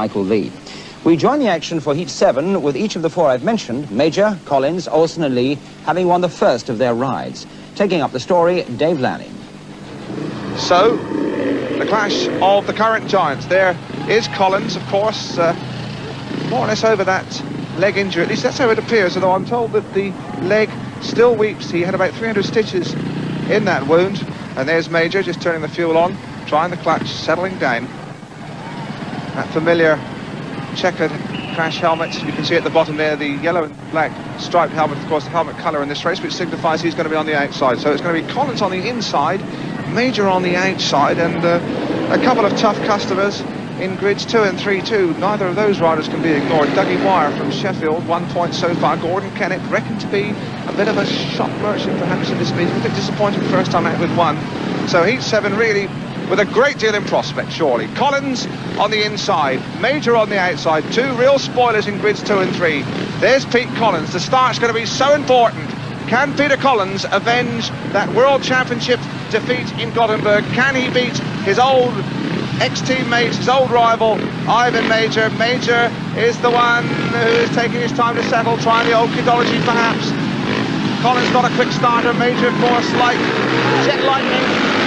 Michael Lee. We join the action for Heat 7 with each of the four I've mentioned, Mauger, Collins, Olsen and Lee, having won the first of their rides. Taking up the story, Dave Lanning. So, the clash of the current giants. There is Collins, of course, uh, more or less over that leg injury. At least that's how it appears, although I'm told that the leg still weeps. He had about 300 stitches in that wound. And there's Mauger just turning the fuel on, trying the clutch, settling down. That familiar checkered crash helmet. You can see at the bottom there the yellow and black striped helmet, of course, the helmet colour in this race, which signifies he's going to be on the outside. So it's going to be Collins on the inside, Mauger on the outside, and uh, a couple of tough customers in grids two and three too. Neither of those riders can be ignored. Dougie Wyer from Sheffield, one point so far. Gordon Kennett reckoned to be a bit of a shot merchant perhaps in this meeting. A bit disappointing first time out with one. So heat seven really with a great deal in prospect, surely. Collins on the inside, Mauger on the outside, two real spoilers in grids two and three. There's Pete Collins. The start's going to be so important. Can Peter Collins avenge that World Championship defeat in Gothenburg? Can he beat his old ex-teammate, his old rival, Ivan Mauger? Mauger is the one who is taking his time to settle, trying the old kidology perhaps. Collins got a quick starter, Mauger of course like jet lightning.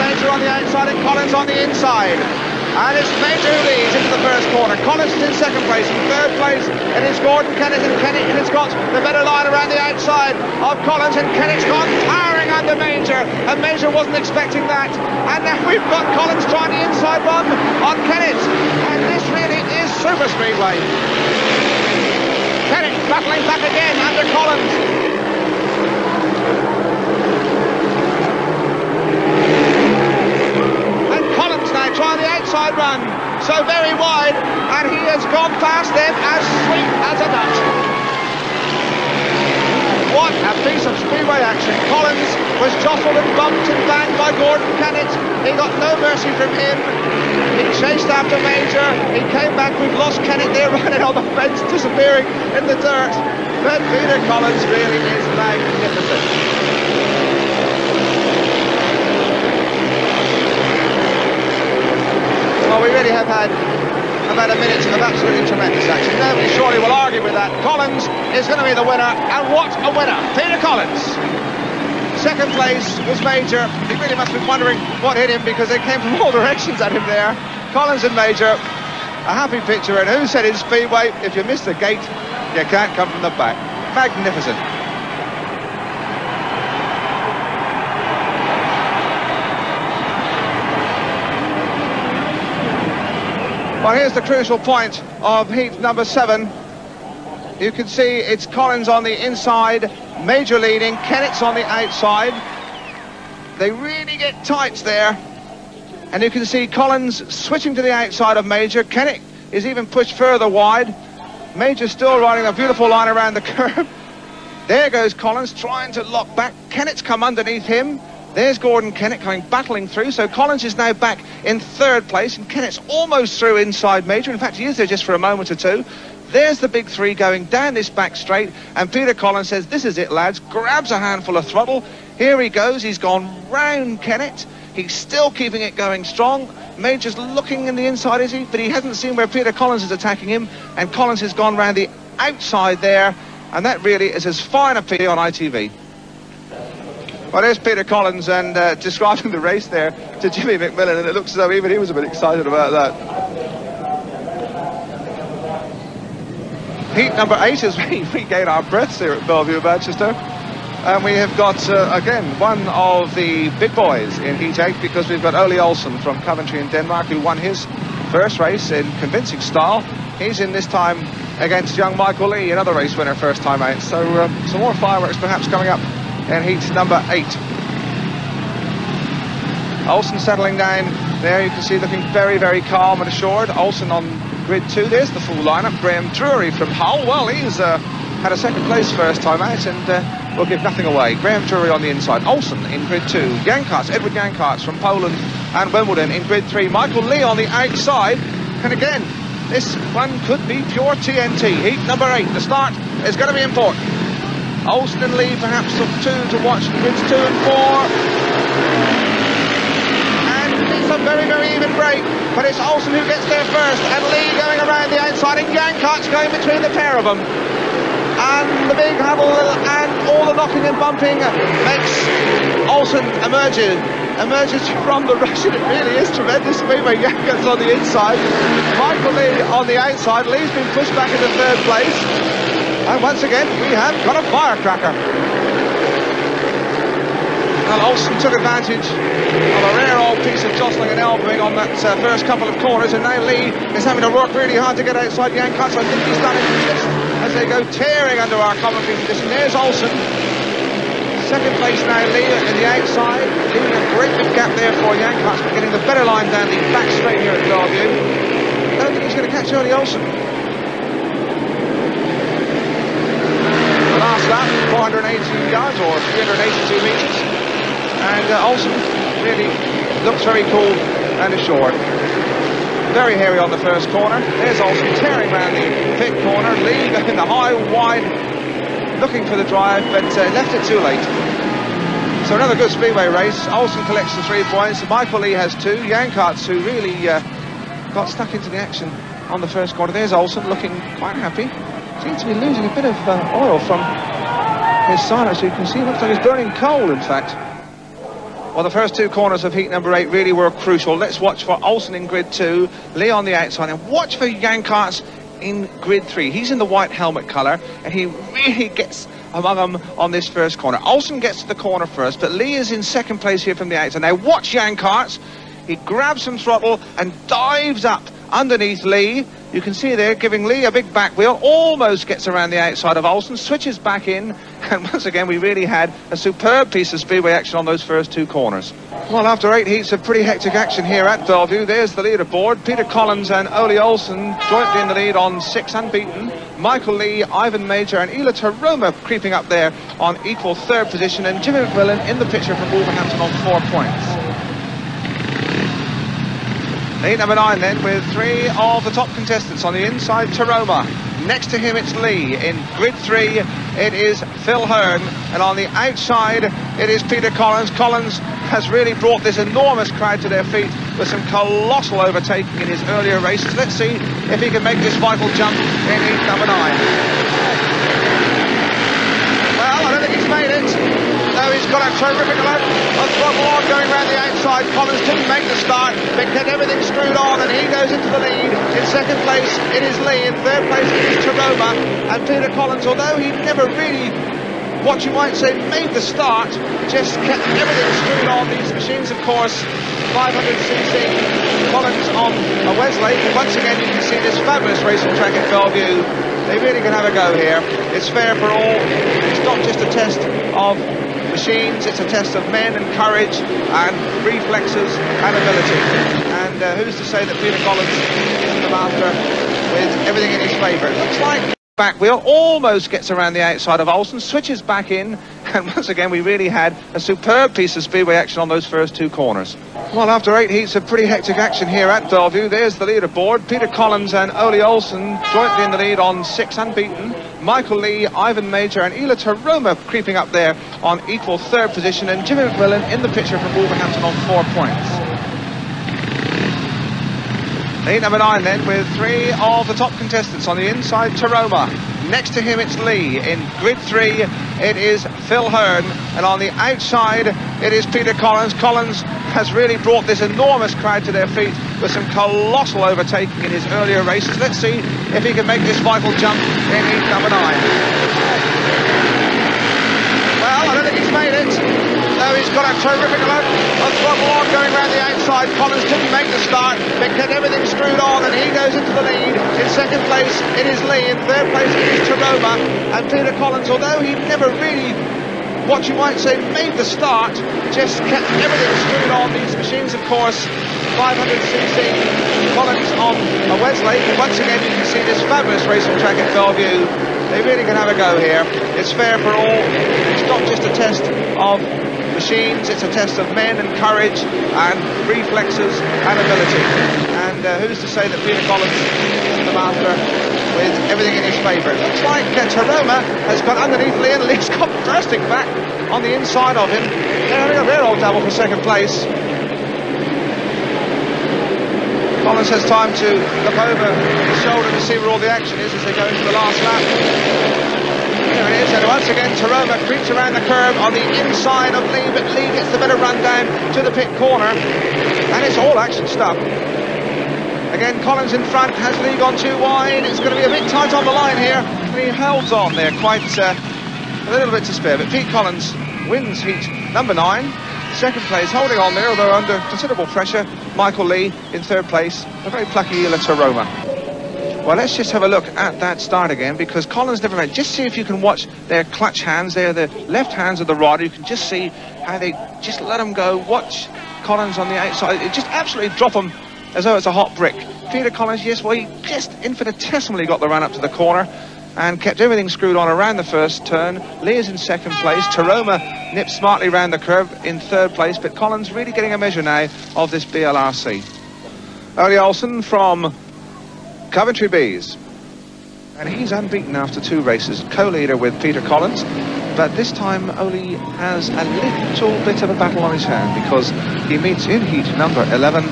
And it's Mauger on the outside and Collins on the inside. And it's Mauger who leads into the first corner. Collins is in second place. In third place, And it is Gordon Kennett and Kennett has got the better line around the outside of Collins and Kennett's gone towering under Mauger. And Mauger wasn't expecting that. And now we've got Collins trying the inside run on Kennett. And this really is super speedway. Kennett battling back again under Collins. Trying the outside run. So very wide, and he has gone past them as sweet as a nut. What a piece of speedway action. Collins was jostled and bumped and banged by Gordon Kennett. He got no mercy from him. He chased after Mauger. He came back. We've lost Kennett there running on the fence, disappearing in the dirt. But Peter Collins really is magnificent. Well, we really have had about a minute of absolutely tremendous action. Nobody surely will argue with that. Collins is going to be the winner, and what a winner! Peter Collins. Second place was Mauger. He really must been wondering what hit him because they came from all directions at him there. Collins and Mauger, a happy picture. And who said in Speedway, if you miss the gate, you can't come from the back. Magnificent. Well, here's the crucial point of heat number seven. You can see it's Collins on the inside, Mauger leading, Kennett's on the outside. They really get tight there. And you can see Collins switching to the outside of Mauger. Kennett is even pushed further wide. Mauger still riding a beautiful line around the curve. There goes Collins trying to lock back. Kennett's come underneath him. There's Gordon Kennett coming battling through. So Collins is now back in third place, and Kennett's almost through inside Mauger. In fact, he is there just for a moment or two. There's the big three going down this back straight, and Peter Collins says, This is it, lads. Grabs a handful of throttle. Here he goes. He's gone round Kennett. He's still keeping it going strong. Mauger's looking in the inside, is he? But he hasn't seen where Peter Collins is attacking him, and Collins has gone round the outside there, and that really is as fine a a P on ITV. Well, there's Peter Collins and uh, describing the race there to Jimmy McMillan, and it looks as though even he was a bit excited about that. Heat number eight as we regain our breaths here at Belle Vue, Manchester. And we have got, uh, again, one of the big boys in Heat 8 because we've got Ole Olsen from Coventry in Denmark who won his first race in convincing style. He's in this time against young Michael Lee, another race winner first time out. So uh, some more fireworks perhaps coming up in heat number eight. Olsen settling down there, you can see looking very, very calm and assured. Olsen on grid two, there's the full lineup. Graham Drury from Hull, well, he's uh, had a second place first time out and uh, will give nothing away. Graham Drury on the inside, Olsen in grid two, Jancarz, Edward Jancarz from Poland and Wimbledon in grid three, Michael Lee on the outside, and again, this one could be pure TNT. Heat number eight, the start is going to be important. Olsen and Lee perhaps of two to watch grids two and four. And it's a very, very even break, but it's Olsen who gets there first, and Lee going around the outside, and Jancarz going between the pair of them. And the big hubble and all the knocking and bumping makes Olsen emerge emerges from the rush, and it really is tremendous speedway. Jancarz on the inside, Michael Lee on the outside. Lee's been pushed back into third place. And once again, we have got a firecracker. Well, Olsen took advantage of a rare old piece of jostling and elbowing on that uh, first couple of corners, and now Lee is having to work really hard to get outside Jancarz, so I think he's done it just as they go tearing under our commentary position. There's Olsen. Second place now, Lee in the outside, leaving a great big gap there for Jancarz, but getting the better line down the back straight here at Belle Vue. I don't think he's going to catch Early Olsen. Lap, 480 yards or 382 metres and uh, Olsen really looks very cool and assured. Very hairy on the first corner. There's Olsen tearing around the pit corner, Lee in the high, wide, looking for the drive, but uh, left it too late. So another good speedway race. Olsen collects the three points. Michael Lee has two. Jancarz, who really uh, got stuck into the action on the first corner. There's Olsen looking quite happy. Seems to be losing a bit of uh, oil from his silence. You can see, it looks like he's burning coal, in fact. Well, the first two corners of heat number eight really were crucial. Let's watch for Olsen in grid two, Lee on the outside, and watch for Jancarz in grid three. He's in the white helmet colour, and he really gets among them on this first corner. Olsen gets to the corner first, but Lee is in second place here from the outside. Now watch Jancarz. He grabs some throttle and dives up underneath Lee. You can see there, giving Lee a big back wheel, almost gets around the outside of Olsen, switches back in, and once again, we really had a superb piece of speedway action on those first two corners. Well, after eight heats of pretty hectic action here at Belle Vue, there's the leaderboard. Peter Collins and Ole Olsen jointly in the lead on six unbeaten. Michael Lee, Ivan Mauger, and Ila Teromaa creeping up there on equal third position, and Jimmy McMillan in the picture from Wolverhampton on four points. Lead number nine then with three of the top contestants on the inside, Teromaa. Next to him it's Lee. In grid three it is Phil Herne. And on the outside it is Peter Collins. Collins has really brought this enormous crowd to their feet with some colossal overtaking in his earlier races. Let's see if he can make this vital jump in number nine. Well, I don't think he's made it. No, he's got a terrific throttle on going around the outside. Collins didn't make the start, but get everything screwed on, and he goes into the lead. In second place, it is Lee. In third place, it is Teromaa. And Peter Collins, although he never really what you might say made the start, just kept everything screwed on. These machines, of course, 500cc Collins on a. And once again, you can see this fabulous racing track at Belle Vue. They really can have a go here. It's fair for all. It's not just a test of machines. It's a test of men and courage and reflexes and ability. And uh, who's to say that Peter Collins isn't the master with everything in his favour? It looks like back wheel almost gets around the outside of Olsen, switches back in, and once again we really had a superb piece of speedway action on those first two corners. Well, after eight heats of pretty hectic action here at Belle Vue, there's the leaderboard. Peter Collins and Ole Olsen jointly in the lead on six unbeaten. Michael Lee, Ivan Mauger, and Ila Teromaa creeping up there on equal third position, and Jimmy McMillan in the picture from Wolverhampton on four points. Lead number nine then with three of the top contestants on the inside, Teromaa. Next to him it's Lee. In grid three it is Phil Herne. And on the outside it is Peter Collins. Collins has really brought this enormous crowd to their feet with some colossal overtaking in his earlier races. Let's see if he can make this vital jump in heat number nine. Well, I don't think he's made it. No, he's got a terrific amount of throttle on going around the outside. Collins didn't make the start, but get everything screwed on, and he goes into the lead. In second place, it is Lee. In third place, it is Teromaa. And Peter Collins, although he never really what you might say made the start, just kept everything screwed on. These machines, of course, 500cc Collins on a Weslake. And once again, you can see this fabulous racing track at Belle Vue. They really can have a go here. It's fair for all. It's not just a test of machines. It's a test of men and courage and reflexes and ability. And uh, who's to say that Peter Collins isn't the master with everything in his favour? Looks like uh, Teromaa has got underneath Leon Lee's got drastic back on the inside of him. They're having a real old double for second place. Collins has time to look over his shoulder to see where all the action is as they go into the last lap. There it is, and once again Teromaa creeps around the curve on the inside of Lee, but Lee gets the better run down to the pit corner, and it's all action stuff. Again, Collins in front, has Lee gone too wide, it's going to be a bit tight on the line here, he holds on there quite uh, a little bit to spare, but Pete Collins wins heat number nine, second place, holding on there, although under considerable pressure, Michael Lee in third place, a very plucky Ila Teromaa. Well, let's just have a look at that start again because Collins never made. Just see if you can watch their clutch hands. They're the left hands of the rod. You can just see how they just let them go. Watch Collins on the outside. It just absolutely drop them as though it's a hot brick. Peter Collins, yes, well, he just infinitesimally got the run up to the corner and kept everything screwed on around the first turn. Lee is in second place. Teromaa nips smartly round the curve in third place, but Collins really getting a measure now of this BLRC. Ole Olsen from Coventry Bees. And he's unbeaten after two races, co-leader with Peter Collins. But this time Ole has a little bit of a battle on his hand because he meets in heat number 11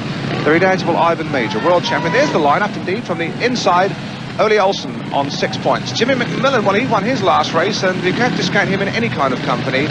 the redoubtable Ivan Mauger, world champion. There's the lineup indeed from the inside. Ole Olsen on six points. Jimmy McMillan, well, he won his last race, and you can't discount him in any kind of company.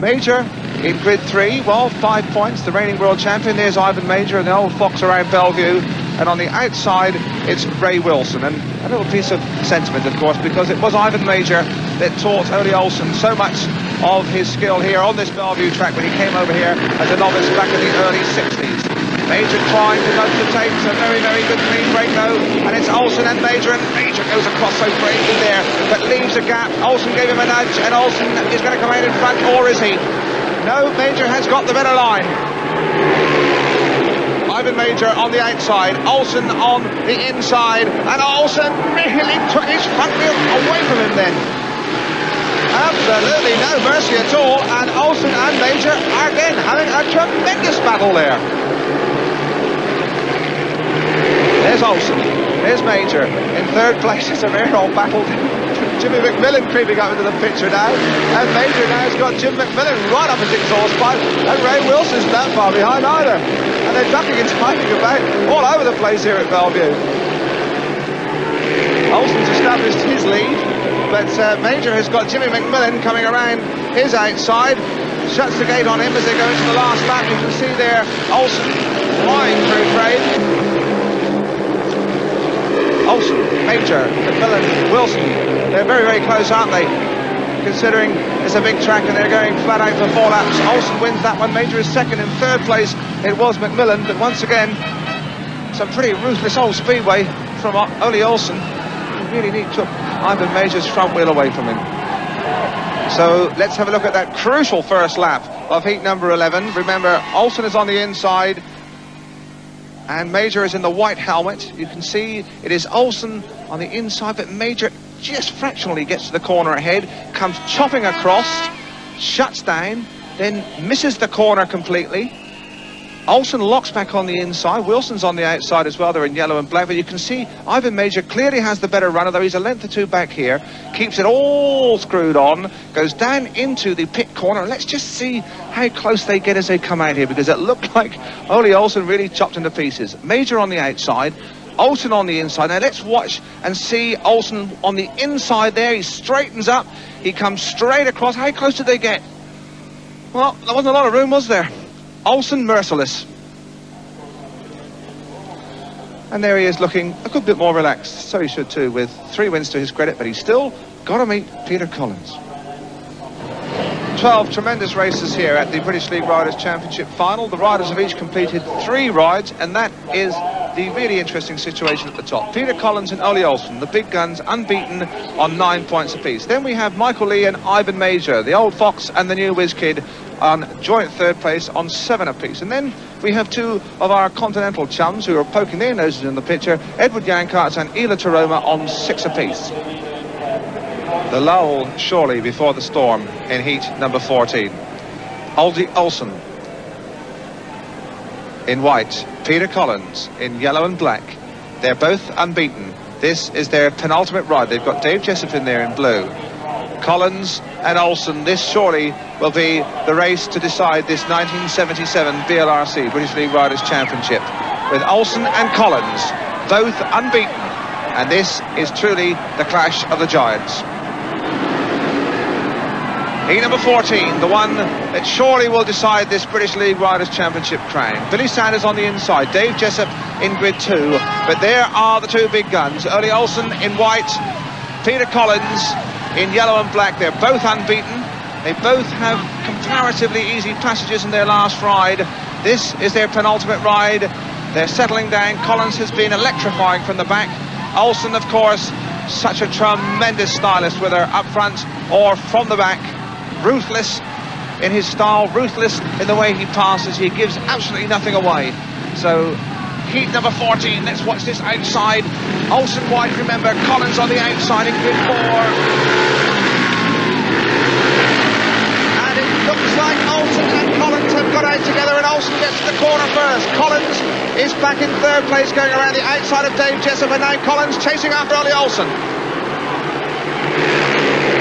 Mauger in grid three, well, five points, the reigning world champion. There's Ivan Mauger and the old fox around Belle Vue. And on the outside, it's Ray Wilson. And a little piece of sentiment, of course, because it was Ivan Mauger that taught Ole Olsen so much of his skill here on this Belle Vue track when he came over here as a novice back in the early 60s. Mauger climbs and over the tape. A very, very good clean break though. And it's Olsen and Mauger, and Mauger goes across so bravely there, but leaves a gap. Olsen gave him a nudge, and Olsen is going to come out in front, or is he? No, Mauger has got the better line. Ivan Mauger on the outside, Olsen on the inside, and Olsen really took his front wheel away from him then. Absolutely no mercy at all, and Olsen and Mauger are again having a tremendous battle there. There's Olsen, there's Mauger. In third place, it's a very old battle. Jimmy McMillan creeping up into the picture now. And Mauger now has got Jim McMillan right up his exhaust pipe. And Ray Wilson's not far behind either. And they're ducking and diving about all over the place here at Belle Vue. Olsen's established his lead, but uh, Mauger has got Jimmy McMillan coming around his outside. Shuts the gate on him as they go into the last lap. You can see there Olsen flying through trade. Olsen, Mauger, McMillan, Wilson. They're very, very close, aren't they? Considering it's a big track and they're going flat out for four laps. Olsen wins that one. Mauger is second. In third place, it was McMillan. But once again, some pretty ruthless old speedway from Ole Olsen. Really neat took Ivan Mauger's front wheel away from him. So let's have a look at that crucial first lap of heat number 11. Remember, Olsen is on the inside and Mauger is in the white helmet. You can see it is Olsen on the inside, but Mauger just fractionally gets to the corner ahead, comes chopping across, shuts down, then misses the corner completely. Olsen locks back on the inside. Wilson's on the outside as well. They're in yellow and black. But you can see Ivan Mauger clearly has the better runner, though he's a length or two back here. Keeps it all screwed on. Goes down into the pit corner. Let's just see how close they get as they come out here, because it looked like Ole Olsen really chopped into pieces. Mauger on the outside. Olsen on the inside. Now let's watch and see Olsen on the inside there. He straightens up. He comes straight across. How close did they get? Well, there wasn't a lot of room, was there? Olsen merciless. And there he is looking a good bit more relaxed. So he should too, with three wins to his credit, but he's still got to meet Peter Collins. 12 tremendous races here at the British League Riders Championship final. The riders have each completed three rides, and that is the really interesting situation at the top. Peter Collins and Ole Olsen, the big guns, unbeaten on nine points apiece. Then we have Michael Lee and Ivan Mauger, the old fox and the new whiz kid, on joint third place on seven apiece. And then we have two of our continental chums who are poking their noses in the picture, Edward Jancarz and Ila Teromaa on six apiece. The lull surely before the storm in heat number 14. Aldi Olsen in white, Peter Collins in yellow and black. They're both unbeaten. This is their penultimate ride. They've got Dave Jessup in there in blue. Collins and Olsen, this surely will be the race to decide this 1977 BLRC, British League Riders Championship. with Olsen and Collins, both unbeaten. And this is truly the clash of the giants. Heat number 14, the one that surely will decide this British League Riders' Championship crown. Billy Sanders on the inside, Dave Jessup in grid two, but there are the two big guns. Ole Olsen in white, Peter Collins in yellow and black. They're both unbeaten. They both have comparatively easy passages in their last ride. This is their penultimate ride. They're settling down. Collins has been electrifying from the back. Olsen, of course, such a tremendous stylist, whether up front or from the back ruthless in his style, ruthless in the way he passes. He gives absolutely nothing away. So heat number 14, let's watch this outside. Olsen White, remember, Collins on the outside in grid four. Looks like Olsen and Collins have got out together and Olsen gets to the corner first. Collins is back in third place going around the outside of Dave Jessup and now Collins chasing after Ole Olsen.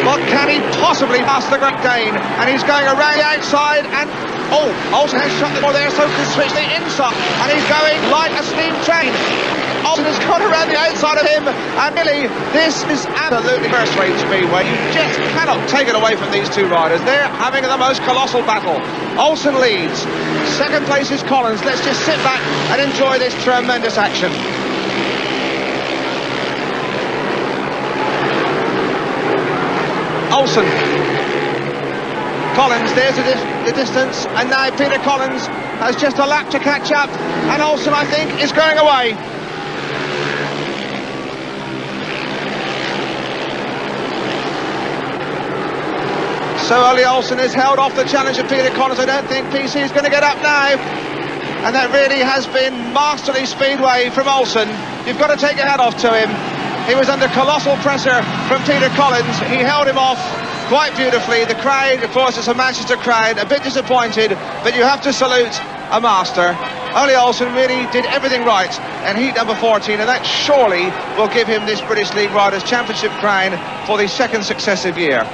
What can he possibly pass the Great Dane? And he's going around the outside and... Oh, Olsen has shut the door there, so can switch the inside. And he's going like a steam train. Olsen has gone around the outside of him. And really, this is absolutely first rate speedway. You just cannot take it away from these two riders. They're having the most colossal battle. Olsen leads. Second place is Collins. Let's just sit back and enjoy this tremendous action. Olsen. Collins, there's the, the, distance, and now Peter Collins has just a lap to catch up, and Olsen, I think, is going away. So Ole Olsen has held off the challenge of Peter Collins. I don't think PC is going to get up now. And that really has been masterly speedway from Olsen. You've got to take your hat off to him. He was under colossal pressure from Peter Collins. He held him off quite beautifully. The crowd, of course, it's a Manchester crowd, a bit disappointed, but you have to salute a master. Ole Olsen really did everything right in heat number 14, and that surely will give him this British League Riders' Championship crown for the second successive year.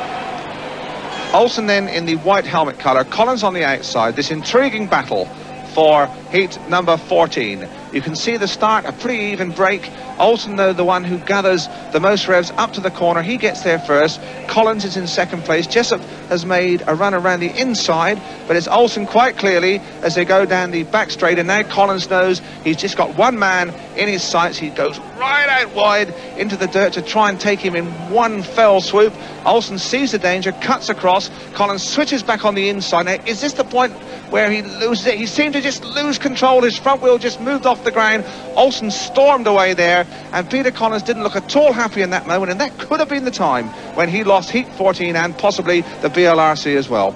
Olsen then in the white helmet colour, Collins on the outside, this intriguing battle for heat number 14. You can see the start, a pretty even break. Olsen, though, the one who gathers the most revs up to the corner. He gets there first. Collins is in second place. Jessup has made a run around the inside, but it's Olsen quite clearly as they go down the back straight. And now Collins knows he's just got one man in his sights. He goes right out wide into the dirt to try and take him in one fell swoop. Olsen sees the danger, cuts across. Collins switches back on the inside. Now, is this the point where he loses it? He seemed to just lose control. His front wheel just moved off the ground. Olsen stormed away there, and Peter Collins didn't look at all happy in that moment, and that could have been the time when he lost heat 14 and possibly the BLRC as well.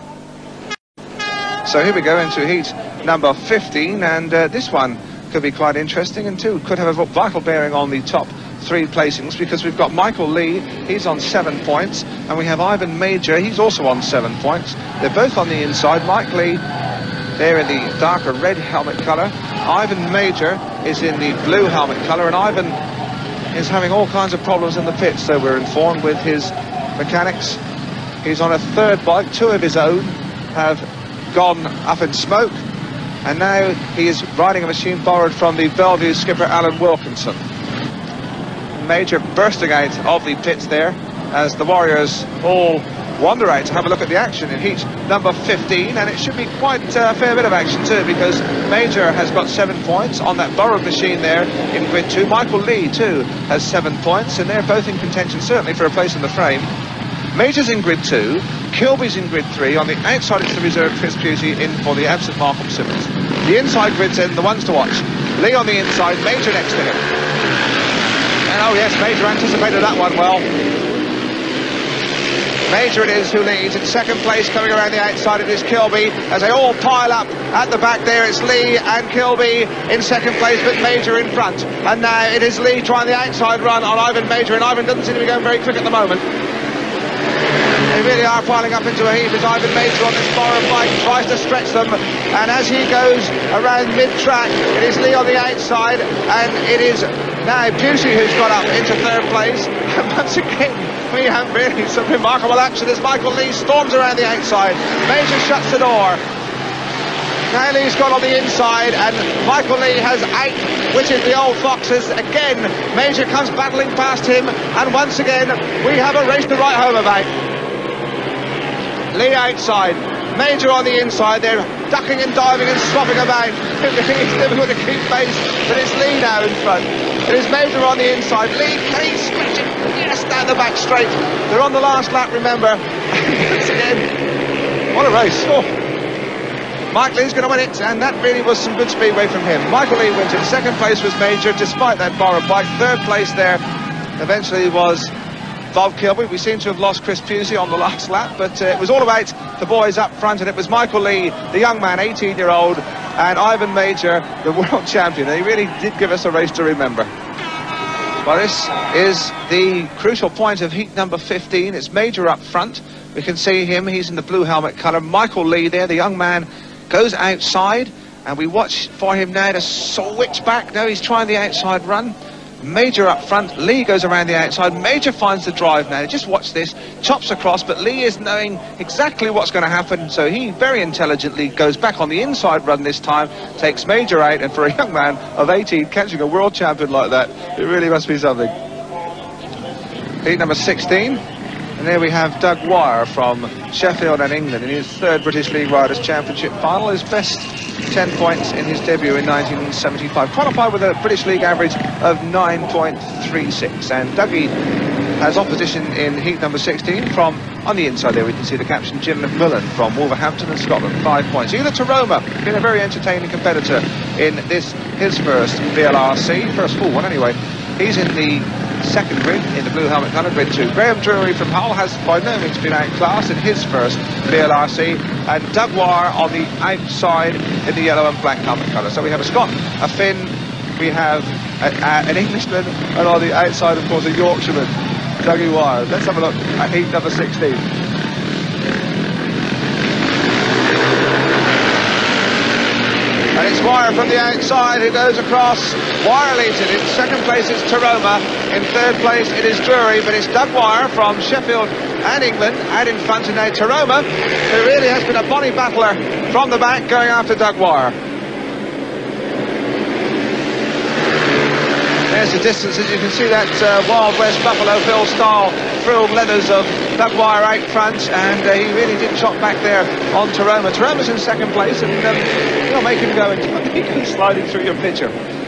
So here we go into heat number 15, and uh, this one could be quite interesting, and too could have a vital bearing on the top three placings because we've got Michael Lee, he's on seven points, and we have Ivan Mauger, he's also on seven points. They're both on the inside. Mike Lee there in the darker red helmet colour. Ivan Mauger is in the blue helmet colour, and Ivan is having all kinds of problems in the pits, so we're informed with his mechanics. He's on a third bike, two of his own have gone up in smoke, and now he is riding a machine borrowed from the Belle Vue skipper Alan Wilkinson. Mauger bursting out of the pits there as the Warriors all wander out to have a look at the action in heat number 15 and it should be quite a fair bit of action too because Mauger has got seven points on that borrowed machine there in grid 2 Michael Lee too has seven points and they're both in contention certainly for a place in the frame. Mauger's in grid 2 Kilby's in grid 3 on the outside it's the reserve Chris Pusey in for the absent Malcolm Simmons. The inside grid's in the ones to watch. Lee on the inside Mauger next to him. And oh yes Mauger anticipated that one well Mauger it is who leads. In second place, coming around the outside, it is Kilby. As they all pile up at the back there, it's Lee and Kilby in second place, but Mauger in front. And now it is Lee trying the outside run on Ivan Mauger, and Ivan doesn't seem to be going very quick at the moment. They really are piling up into a heap as Ivan Mauger on this borrowed bike tries to stretch them. And as he goes around mid-track, it is Lee on the outside, and it is now Pusey who's got up into third place. And once again, we have really some remarkable action as Michael Lee storms around the outside. Mauger shuts the door. Now Lee's gone on the inside, and Michael Lee has eight, which is the old Foxes. Again, Mauger comes battling past him, and once again, we have a race to write home about. Lee outside, Mauger on the inside, they're ducking and diving and swapping about. it's difficult to keep pace, but it's Lee now in front. It is Mauger on the inside. Lee, can he switch it? Yes, down the back straight. They're on the last lap, remember. Once again, what a race. Oh. Mike Lee's going to win it, and that really was some good speedway from him. Michael Lee wins it. Second place was Mauger, despite that borrowed bike. Third place there eventually was Bob Kilby. We seem to have lost Chris Pusey on the last lap, but uh, it was all about the boys up front, and it was Michael Lee, the young man, 18-year-old, and Ivan Mauger, the world champion. They really did give us a race to remember. Well, this is the crucial point of heat number 15. It's Mauger up front. We can see him. He's in the blue helmet colour. Michael Lee there, the young man, goes outside, and we watch for him now to switch back. Now he's trying the outside run. Mauger up front, Lee goes around the outside, Mauger finds the drive now, just watch this, chops across, but Lee is knowing exactly what's going to happen, so he very intelligently goes back on the inside run this time, takes Mauger out, and for a young man of 18 catching a world champion like that, it really must be something. Heat number 16, and there we have Doug Wyer from Sheffield and England in his third British League Riders' Championship final, his best 10 points in his debut in 1975. Qualified with a British League average of 9.36. And Dougie has opposition in heat number 16 from, on the inside there we can see the captain, Jim McMillan from Wolverhampton and Scotland, five points. Ila Teromaa, been a very entertaining competitor in this, his first BLRC, first full one anyway. He's in the second grid in the blue helmet colour, grid two. Graham Drury from Hull has by no means been outclassed in his first BLRC, and Doug Wyer on the outside in the yellow and black helmet colour. So we have a Scot, a Finn, we have a, a, an Englishman, and on the outside, of course, a Yorkshireman, Dougie Wyer. Let's have a look at heat number 16. And it's Wyer from the outside who goes across. Wyer leads it. In second place is Teromaa. In third place it is Drury, but it's Doug Wyer from Sheffield and England out in front and now Teromaa, who really has been a bonny battler from the back going after Doug Wyer. There's the distance, as you can see that uh, Wild West Buffalo Bill style frilled leathers of Doug Wyer out front, and uh, he really did chop back there on Teromaa. Teromaa's in second place, and um, you'll make him go and he goes sliding through your picture.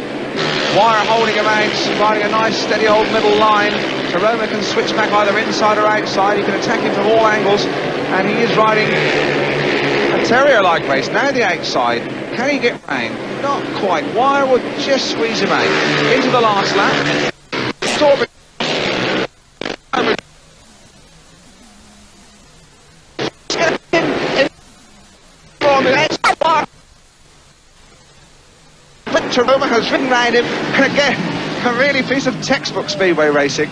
Wyer holding him out, riding a nice steady old middle line. Teromaa can switch back either inside or outside. He can attack him from all angles, and he is riding a terrier-like race. Now the outside. Can he get round? Not quite. Wyer would just squeeze him out. Into the last lap. Storming. Teromaa has ridden round him, and again, a really piece of textbook speedway racing.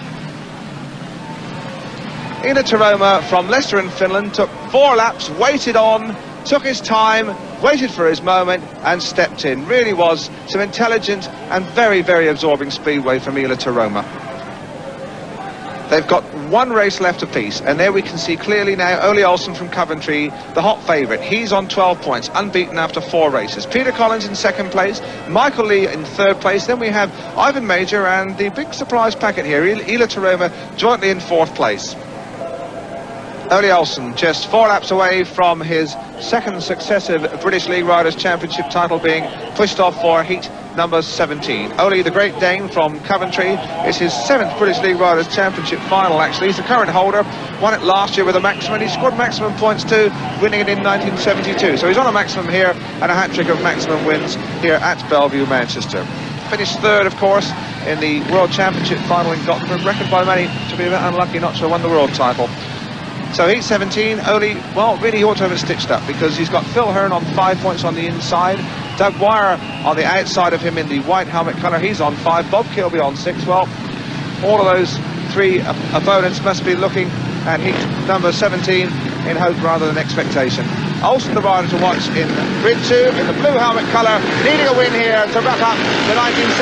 Ila Teromaa from Leicester in Finland took four laps, waited on, took his time, waited for his moment and stepped in. Really was some intelligent and very, very absorbing speedway from Ila Teromaa. They've got one race left apiece, and there we can see clearly now Ole Olsen from Coventry, the hot favourite. He's on 12 points, unbeaten after four races. Peter Collins in second place, Michael Lee in third place. Then we have Ivan Mauger and the big surprise packet here, Ila Teromaa, jointly in fourth place. Ole Olsen just four laps away from his second successive British League Riders' Championship title being pushed off for a heat number 17. Ole, the Great Dane from Coventry, is his seventh British League Riders' Championship final, actually. He's the current holder, won it last year with a maximum. He scored maximum points too, winning it in 1972. So he's on a maximum here and a hat-trick of maximum wins here at Belle Vue, Manchester. Finished third, of course, in the World Championship final in Gothenburg, reckoned by many to be a bit unlucky not to have won the world title. So he's 17, Ole, well, really ought to have it stitched up because he's got Phil Herne on five points on the inside, Doug Wyer on the outside of him in the white helmet colour, he's on five, Bob Kilby on six. Well, all of those three opponents must be looking at heat number 17 in hope rather than expectation. Olsen the rider to watch in grid two in the blue helmet colour, needing a win here to wrap up the 1977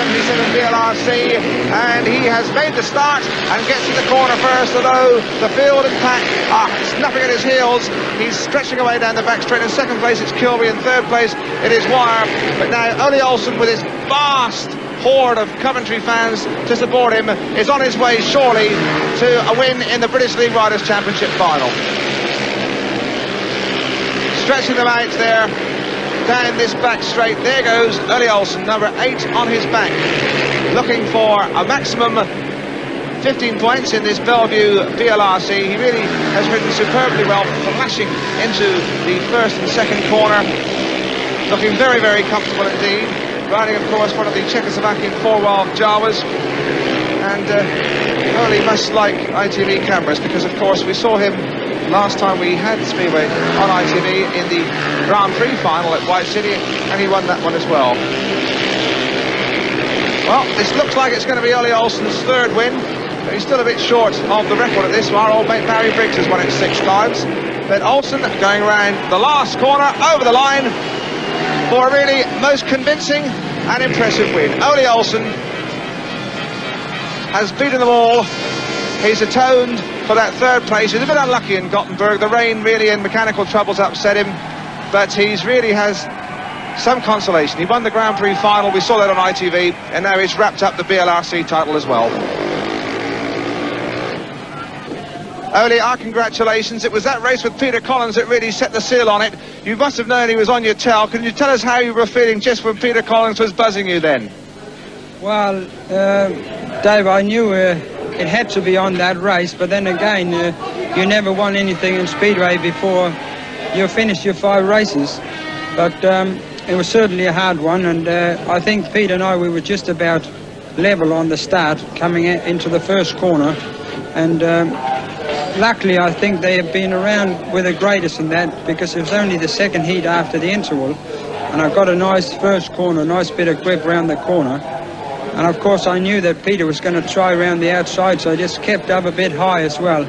BLRC, and he has made the start and gets to the corner first, although the field and pack are snapping at his heels. He's stretching away down the back straight. In second place, it's Kilby. In third place, it is Wyer. But now Ole Olsen with his vast horde of Coventry fans to support him is on his way surely to a win in the British League Riders' Championship final stretching them out there down this back straight. There goes Ole Olsen, number eight on his back, looking for a maximum 15 points in this Belle Vue BLRC. He really has ridden superbly well, flashing into the first and second corner, looking very, very comfortable indeed. Riding, of course, one of the Czechoslovakian four-wheel Jawas. And uh, Ole must like ITV cameras because, of course, we saw him last time we had Speedway on ITV in the Grand Prix final at White City, and he won that one as well. Well, this looks like it's going to be Ole Olsen's third win, but he's still a bit short of the record at this. Our old mate Barry Briggs has won it six times. But Olsen going around the last corner, over the line, for a really most convincing and impressive win. Ole Olsen has beaten them all. He's atoned for that third place. He's a bit unlucky in Gothenburg. The rain really and mechanical troubles upset him, but he's really has some consolation. He won the Grand Prix final. We saw that on ITV, and now he's wrapped up the BLRC title as well. Ole, our congratulations. It was that race with Peter Collins that really set the seal on it. You must have known he was on your tail. Can you tell us how you were feeling just when Peter Collins was buzzing you then? Well, uh, Dave, I knew uh, it had to be on that race, but then again, uh, you never won anything in Speedway before you finished your five races. But um, it was certainly a hard one, and uh, I think Peter and I, we were just about level on the start, coming into the first corner, and um, luckily I think they have been around with the greatest in that, because it was only the second heat after the interval, and I got a nice first corner, a nice bit of grip around the corner. And of course, I knew that Peter was going to try around the outside, so I just kept up a bit high as well.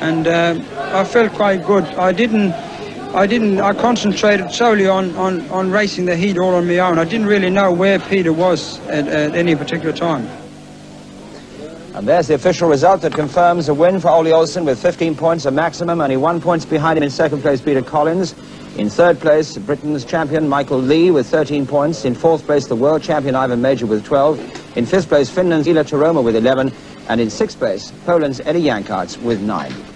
And uh, I felt quite good. I didn't, I didn't, I concentrated solely on, on, on racing the heat all on my own. I didn't really know where Peter was at, at any particular time. And there's the official result that confirms a win for Ole Olsen with 15 points, a maximum, only one points behind him in second place, Peter Collins. In third place, Britain's champion Michael Lee with 13 points. In fourth place, the world champion Ivan Mauger with 12. In fifth place, Finland's Ila Teromaa with 11. And in sixth place, Poland's Eddie Jancarz with 9.